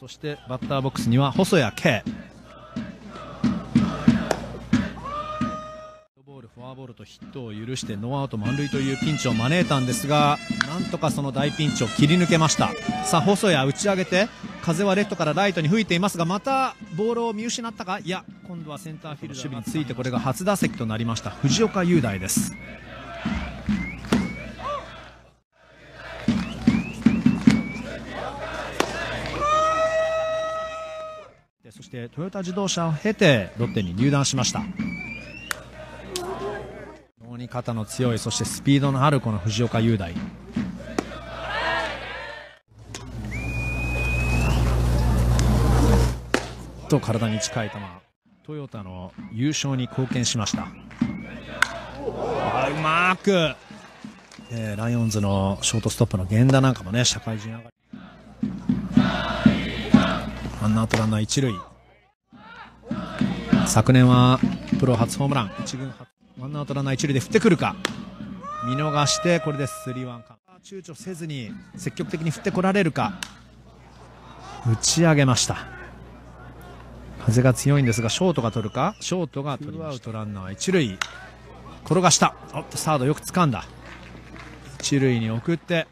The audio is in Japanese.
そしてバッターボックスには細谷圭。ボールフォアボールとヒットを許してノーアウト満塁というピンチを招いたんですがなんとかその大ピンチを切り抜けました。さあ細谷打ち上げて風はレフトからライトに吹いていますがまたボールを見失ったか？いや今度はセンターフィールド守備についてこれが初打席となりました。藤岡雄大です。してトヨタ自動車を経てロッテに入団しました。非常に肩の強いそしてスピードのあるこの藤岡雄大。と体に近い球トヨタの優勝に貢献しました。うまく、えーライオンズのショートストップの源田なんかもね社会人上がり。ワンアウトランナー一塁。昨年はプロ初ホームラン。一軍初ワンアウトランナー一塁で振ってくるか。見逃してこれでスリーワンカウント躊躇せずに積極的に振ってこられるか。打ち上げました。風が強いんですがショートが取るか。ショートが取りアウトランナー一塁。転がした。おっとサードよく掴んだ。一塁に送って